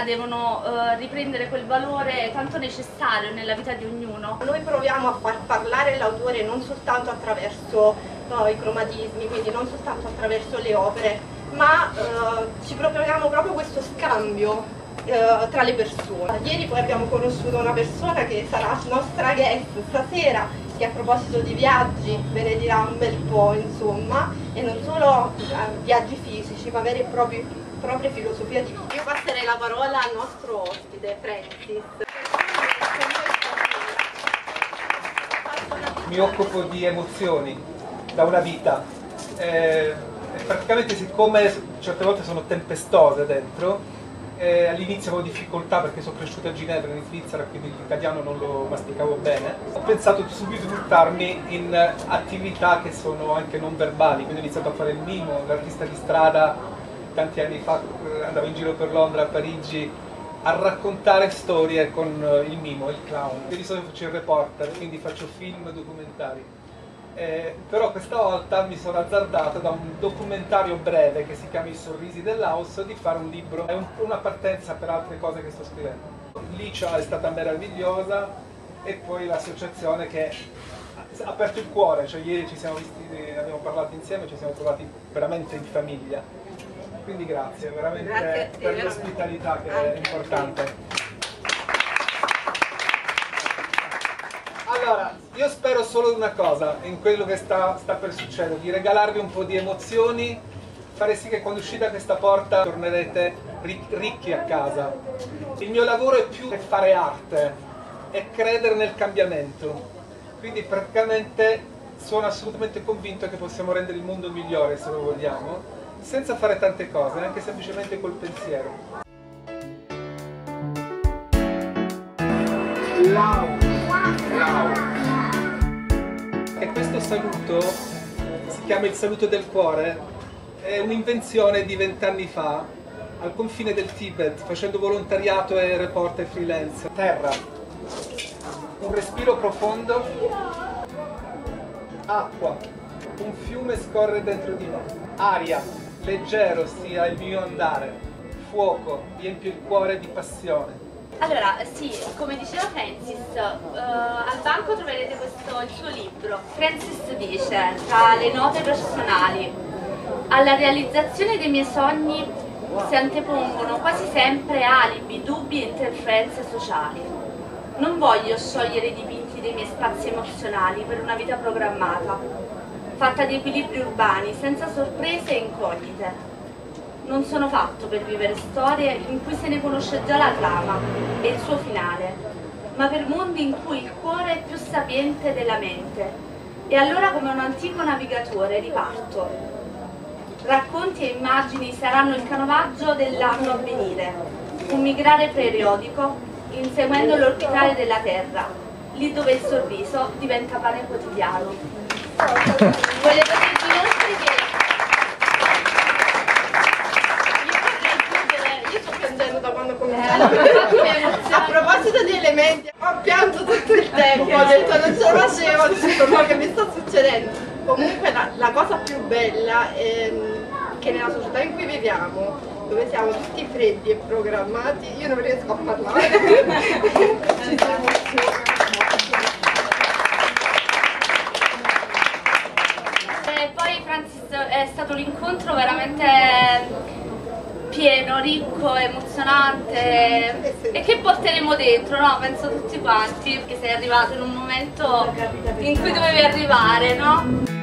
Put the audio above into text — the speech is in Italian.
devono uh, riprendere quel valore tanto necessario nella vita di ognuno. Noi proviamo a far parlare l'autore non soltanto attraverso no, i cromatismi, quindi non soltanto attraverso le opere, ma uh, ci proponiamo proprio questo scambio Uh, tra le persone. Ieri poi abbiamo conosciuto una persona che sarà nostra guest stasera che a proposito di viaggi ve ne dirà un bel po' insomma e non solo uh, viaggi fisici ma vere e proprie, proprie filosofia di vita. Io passerei la parola al nostro ospite Francis. Mi occupo di emozioni da una vita. Eh, praticamente siccome certe volte sono tempestose dentro, eh, all'inizio avevo difficoltà perché sono cresciuto a Ginevra in Svizzera, quindi l'italiano non lo masticavo bene. Ho pensato subito di buttarmi in attività che sono anche non verbali, quindi ho iniziato a fare il mimo, l'artista di strada, tanti anni fa eh, andavo in giro per Londra, a Parigi, a raccontare storie con eh, il mimo, il clown. Di solito faccio il reporter, quindi faccio film documentari eh, però questa volta mi sono azzardato da un documentario breve che si chiama I sorrisi dell'Aus di fare un libro, è un, una partenza per altre cose che sto scrivendo. Licia è stata meravigliosa e poi l'associazione che ha aperto il cuore, cioè ieri ci siamo visti, abbiamo parlato insieme, ci siamo trovati veramente in famiglia. Quindi grazie, veramente grazie, per l'ospitalità che è importante. Allora, solo una cosa in quello che sta, sta per succedere, di regalarvi un po' di emozioni, fare sì che quando uscite da questa porta tornerete ricchi a casa. Il mio lavoro è più che fare arte, è credere nel cambiamento. Quindi praticamente sono assolutamente convinto che possiamo rendere il mondo migliore se lo vogliamo, senza fare tante cose, anche semplicemente col pensiero. Wow. Saluto si chiama il saluto del cuore, è un'invenzione di vent'anni fa al confine del Tibet, facendo volontariato e reporter freelance. Terra, un respiro profondo, acqua, un fiume scorre dentro di me, aria, leggero sia il mio andare, fuoco, riempie il cuore di passione. Allora, sì, come diceva Francis, uh, al banco troverete questo, il suo libro. Francis dice, tra le note personali, alla realizzazione dei miei sogni si antepongono quasi sempre alibi, dubbi e interferenze sociali. Non voglio sciogliere i dipinti dei miei spazi emozionali per una vita programmata, fatta di equilibri urbani, senza sorprese e incognite non sono fatto per vivere storie in cui se ne conosce già la trama e il suo finale, ma per mondi in cui il cuore è più sapiente della mente. E allora come un antico navigatore riparto. Racconti e immagini saranno il canovaggio dell'anno a venire, un migrare periodico inseguendo l'orbitale della Terra, lì dove il sorriso diventa pane quotidiano. Voglio a proposito di elementi, ho pianto tutto il tempo, ho detto non ce la facevo, tutto quello che mi sta succedendo. Comunque la, la cosa più bella è che nella società in cui viviamo, dove siamo tutti freddi e programmati, io non riesco a parlare. Ci e poi Francis è stato un incontro veramente pieno, ricco, emozionante e che porteremo dentro, no? Penso tutti quanti, perché sei arrivato in un momento in cui dovevi arrivare, no?